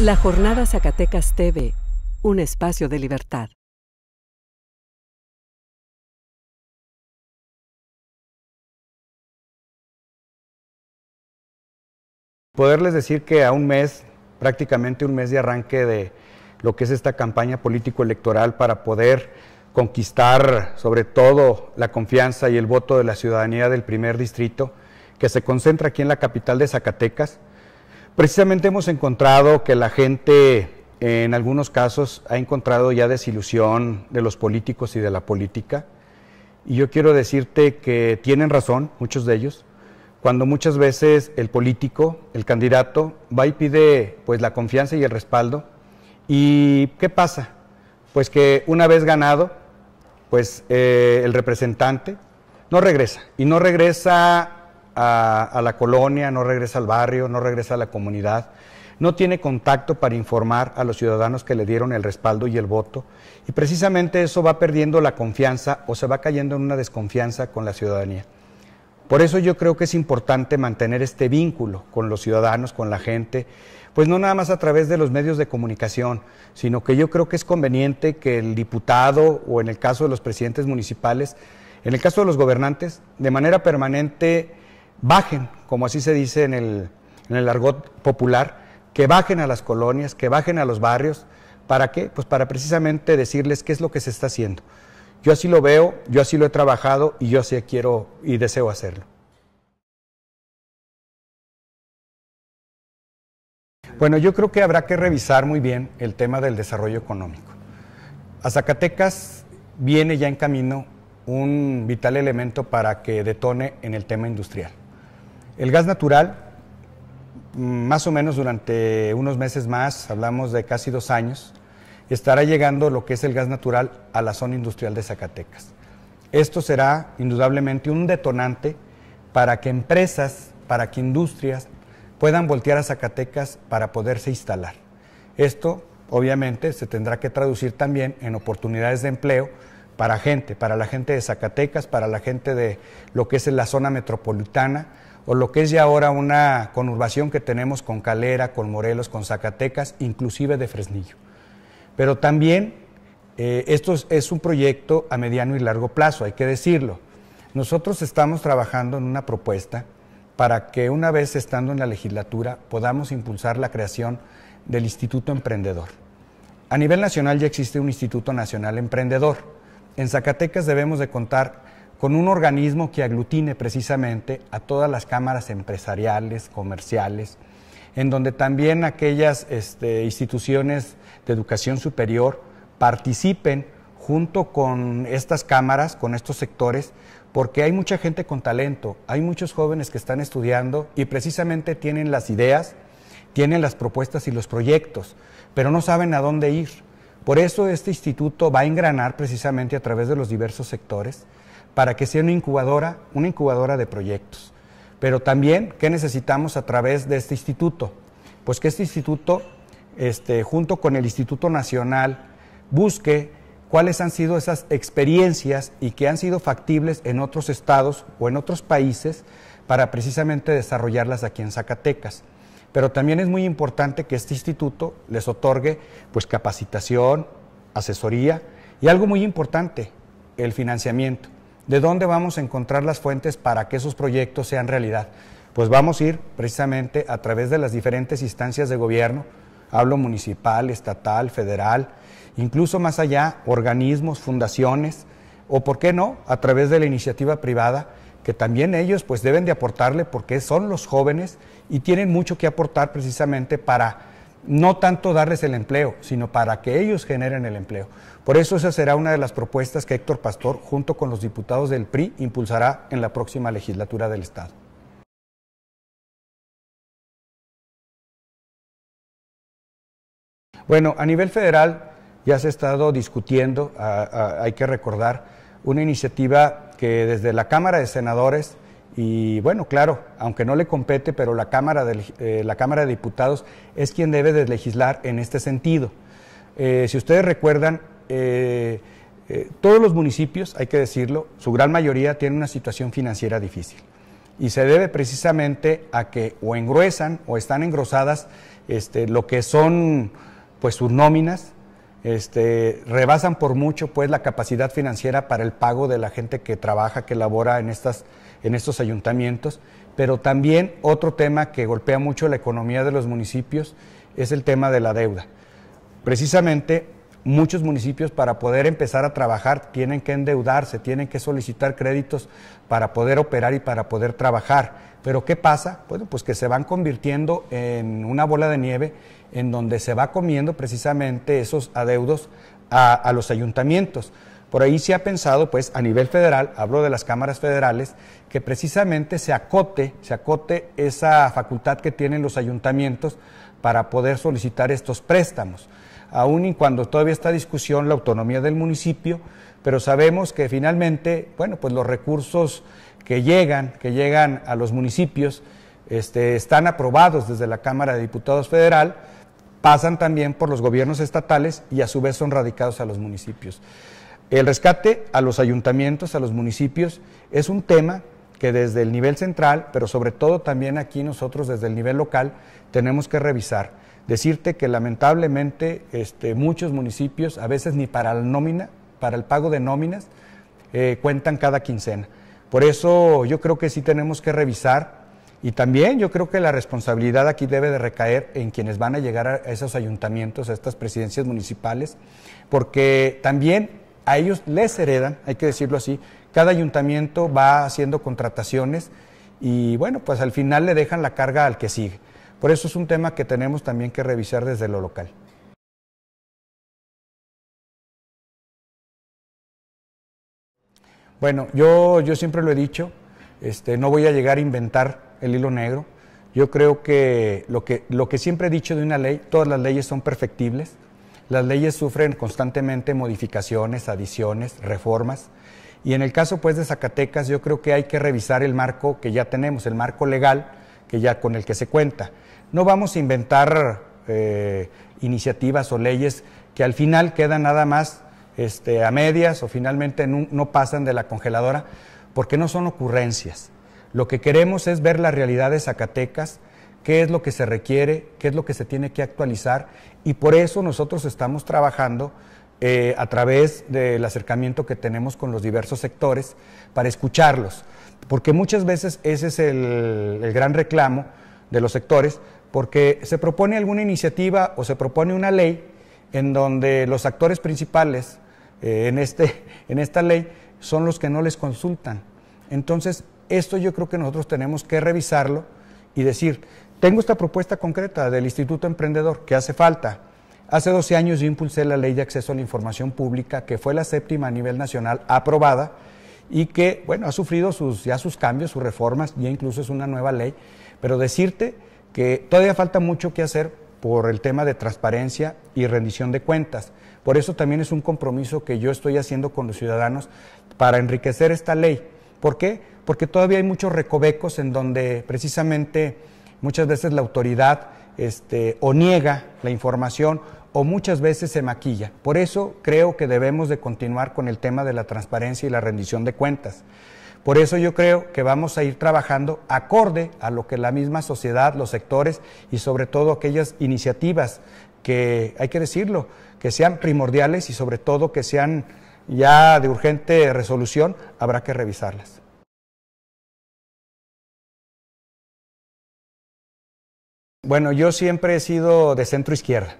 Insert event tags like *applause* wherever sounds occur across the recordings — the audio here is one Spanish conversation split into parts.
La Jornada Zacatecas TV, un espacio de libertad. Poderles decir que a un mes, prácticamente un mes de arranque de lo que es esta campaña político-electoral para poder conquistar sobre todo la confianza y el voto de la ciudadanía del primer distrito, que se concentra aquí en la capital de Zacatecas. Precisamente hemos encontrado que la gente en algunos casos ha encontrado ya desilusión de los políticos y de la política. Y yo quiero decirte que tienen razón muchos de ellos, cuando muchas veces el político, el candidato, va y pide pues la confianza y el respaldo. ¿Y qué pasa? Pues que una vez ganado, pues eh, el representante no regresa. Y no regresa a, la colonia, no regresa al barrio, no regresa a la comunidad no tiene contacto para informar a los ciudadanos que le dieron el respaldo y el voto, y precisamente eso va perdiendo la confianza o se va cayendo en una desconfianza con la ciudadanía. Por eso yo creo que es importante mantener este vínculo con los ciudadanos, con la gente, pues no nada más a través de los medios de comunicación, sino que yo creo que es conveniente que el diputado o en el caso de los presidentes municipales, en el caso de los gobernantes, de manera permanente bajen, como así se dice en el, en el argot popular, que bajen a las colonias, que bajen a los barrios. ¿Para qué? Pues para precisamente decirles qué es lo que se está haciendo. Yo así lo veo, yo así lo he trabajado y yo así quiero y deseo hacerlo. Bueno, yo creo que habrá que revisar muy bien el tema del desarrollo económico. A Zacatecas viene ya en camino un vital elemento para que detone en el tema industrial. El gas natural, más o menos durante unos meses más, hablamos de casi dos años, estará llegando lo que es el gas natural a la zona industrial de Zacatecas. Esto será indudablemente un detonante para que empresas, para que industrias puedan voltear a Zacatecas para poderse instalar. Esto obviamente se tendrá que traducir también en oportunidades de empleo para gente, para la gente de Zacatecas, para la gente de lo que es la zona metropolitana o lo que es ya ahora una conurbación que tenemos con Calera, con Morelos, con Zacatecas, inclusive de Fresnillo. Pero también eh, esto es, un proyecto a mediano y largo plazo, hay que decirlo. Nosotros estamos trabajando en una propuesta para que una vez estando en la legislatura podamos impulsar la creación del Instituto Emprendedor. A nivel nacional ya existe un Instituto Nacional Emprendedor. En Zacatecas debemos de contar con un organismo que aglutine precisamente a todas las cámaras empresariales, comerciales, en donde también aquellas este, instituciones de educación superior participen junto con estas cámaras, con estos sectores, porque hay mucha gente con talento, hay muchos jóvenes que están estudiando y precisamente tienen las ideas, tienen las propuestas y los proyectos, pero no saben a dónde ir. Por eso este instituto va a engranar precisamente a través de los diversos sectores para que sea una incubadora, una incubadora de proyectos. Pero también, ¿qué necesitamos a través de este instituto? Pues que este instituto, este, junto con el Instituto Nacional, busque cuáles han sido esas experiencias y que han sido factibles en otros estados o en otros países para precisamente desarrollarlas aquí en Zacatecas. Pero también es muy importante que este instituto les otorgue pues capacitación, asesoría y algo muy importante, el financiamiento. ¿De dónde vamos a encontrar las fuentes para que esos proyectos sean realidad? Pues vamos a ir precisamente a través de las diferentes instancias de gobierno, hablo municipal, estatal, federal, incluso más allá, organismos, fundaciones, o por qué no, a través de la iniciativa privada, que también ellos pues deben de aportarle porque son los jóvenes y tienen mucho que aportar precisamente para no tanto darles el empleo, sino para que ellos generen el empleo. Por eso esa será una de las propuestas que Héctor Pastor, junto con los diputados del PRI, impulsará en la próxima legislatura del Estado. Bueno, a nivel federal ya se ha estado discutiendo, hay que recordar, una iniciativa que desde la Cámara de Senadores y bueno, claro, aunque no le compete, pero la Cámara de, eh, la Cámara de Diputados es quien debe de legislar en este sentido. Eh, si ustedes recuerdan, eh, todos los municipios, hay que decirlo, su gran mayoría tienen una situación financiera difícil. y se debe precisamente a que o engruesan o están engrosadas este, lo que son pues sus nóminas, este, rebasan por mucho pues la capacidad financiera para el pago de la gente que trabaja, que labora en, estas, en estos ayuntamientos, pero también otro tema que golpea mucho la economía de los municipios es el tema de la deuda. Precisamente muchos municipios para poder empezar a trabajar tienen que endeudarse, tienen que solicitar créditos para poder operar y para poder trabajar. Pero ¿qué pasa? Bueno, pues que se van convirtiendo en una bola de nieve en donde se va comiendo precisamente esos adeudos a, los ayuntamientos. Por ahí se ha pensado, pues, a nivel federal, hablo de las cámaras federales, que precisamente se acote, se acote esa facultad que tienen los ayuntamientos para poder solicitar estos préstamos aún y cuando todavía está discusión la autonomía del municipio, pero sabemos que finalmente, bueno, pues los recursos que llegan, que llegan a los municipios, este, están aprobados desde la Cámara de Diputados Federal, pasan también por los gobiernos estatales y a su vez son radicados a los municipios. El rescate a los ayuntamientos, a los municipios, es un tema que desde el nivel central, pero sobre todo también aquí nosotros desde el nivel local, tenemos que revisar decirte que lamentablemente este, muchos municipios, a veces ni para la nómina, para el pago de nóminas, eh, cuentan cada quincena. Por eso yo creo que sí tenemos que revisar y también yo creo que la responsabilidad aquí debe de recaer en quienes van a llegar a esos ayuntamientos, a estas presidencias municipales, porque también a ellos les heredan, hay que decirlo así, cada ayuntamiento va haciendo contrataciones y bueno, pues al final le dejan la carga al que sigue. Por eso es un tema que tenemos también que revisar desde lo local. Bueno, yo, yo siempre lo he dicho, este, no voy a llegar a inventar el hilo negro. Yo creo que lo, que lo que siempre he dicho de una ley, todas las leyes son perfectibles. Las leyes sufren constantemente modificaciones, adiciones, reformas. Y en el caso pues de Zacatecas, yo creo que hay que revisar el marco que ya tenemos, el marco legal que ya con el que se cuenta. No vamos a inventar eh, iniciativas o leyes que al final quedan nada más este, a medias o finalmente no, pasan de la congeladora, porque no son ocurrencias. Lo que queremos es ver la realidad de Zacatecas, qué es lo que se requiere, qué es lo que se tiene que actualizar, y por eso nosotros estamos trabajando eh, a través del acercamiento que tenemos con los diversos sectores para escucharlos, porque muchas veces ese es el gran reclamo de los sectores, porque se propone alguna iniciativa o se propone una ley en donde los actores principales eh, en, este, *laughs* en esta ley son los que no les consultan. Entonces, esto yo creo que nosotros tenemos que revisarlo y decir, tengo esta propuesta concreta del Instituto Emprendedor que hace falta. Hace 12 años yo impulsé la ley de acceso a la información pública, que fue la séptima a nivel nacional aprobada y que, bueno, ha sufrido sus, ya sus cambios, sus reformas, ya incluso es una nueva ley, pero decirte que todavía falta mucho que hacer por el tema de transparencia y rendición de cuentas. Por eso también es un compromiso que yo estoy haciendo con los ciudadanos para enriquecer esta ley. ¿Por qué? Porque todavía hay muchos recovecos en donde precisamente muchas veces la autoridad este, o niega la información o muchas veces se maquilla. Por eso creo que debemos de continuar con el tema de la transparencia y la rendición de cuentas. Por eso yo creo que vamos a ir trabajando acorde a lo que la misma sociedad, los sectores y sobre todo aquellas iniciativas que, hay que decirlo, que sean primordiales y sobre todo que sean ya de urgente resolución, habrá que revisarlas. Bueno, yo siempre he sido de centro izquierda.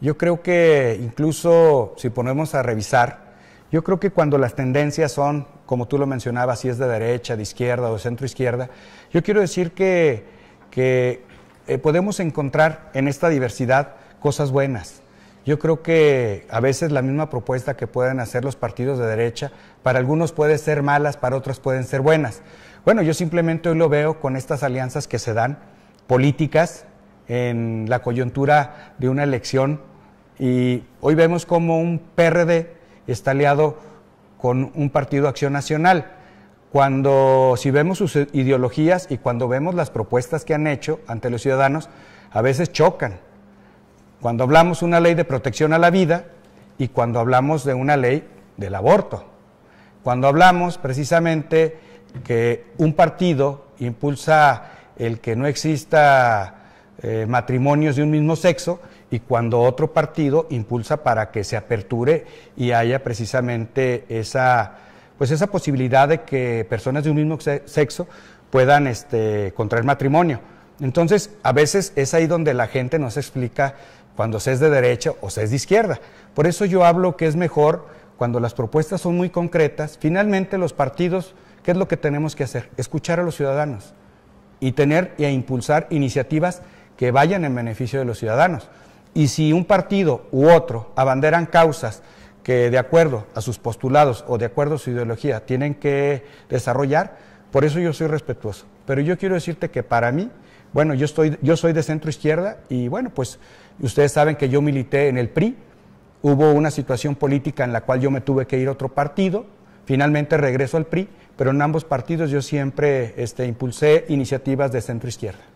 Yo creo que incluso si ponemos a revisar, yo creo que cuando las tendencias son, como tú lo mencionabas, si es de derecha, de izquierda o de centro izquierda, yo quiero decir que, eh, podemos encontrar en esta diversidad cosas buenas. Yo creo que a veces la misma propuesta que pueden hacer los partidos de derecha, para algunos puede ser malas, para otros pueden ser buenas. Bueno, yo simplemente hoy lo veo con estas alianzas que se dan políticas en la coyuntura de una elección y hoy vemos como un PRD está aliado con un partido Acción Nacional. Cuando, si vemos sus ideologías y cuando vemos las propuestas que han hecho ante los ciudadanos, a veces chocan. Cuando hablamos de una ley de protección a la vida y cuando hablamos de una ley del aborto. Cuando hablamos precisamente que un partido impulsa el que no exista eh, matrimonios de un mismo sexo y cuando otro partido impulsa para que se aperture y haya precisamente esa, pues esa posibilidad de que personas de un mismo sexo puedan este, contraer matrimonio. Entonces, a veces es ahí donde la gente nos explica cuando se es de derecha o se es de izquierda. Por eso yo hablo que es mejor cuando las propuestas son muy concretas. Finalmente, los partidos, ¿qué es lo que tenemos que hacer? Escuchar a los ciudadanos y tener e impulsar iniciativas que vayan en beneficio de los ciudadanos. Y si un partido u otro abanderan causas que de acuerdo a sus postulados o de acuerdo a su ideología tienen que desarrollar, por eso yo soy respetuoso. Pero yo quiero decirte que para mí, bueno, yo, estoy, yo soy de centro izquierda y bueno, pues ustedes saben que yo milité en el PRI, hubo una situación política en la cual yo me tuve que ir a otro partido, finalmente regreso al PRI, pero en ambos partidos yo siempre este, impulsé iniciativas de centro izquierda.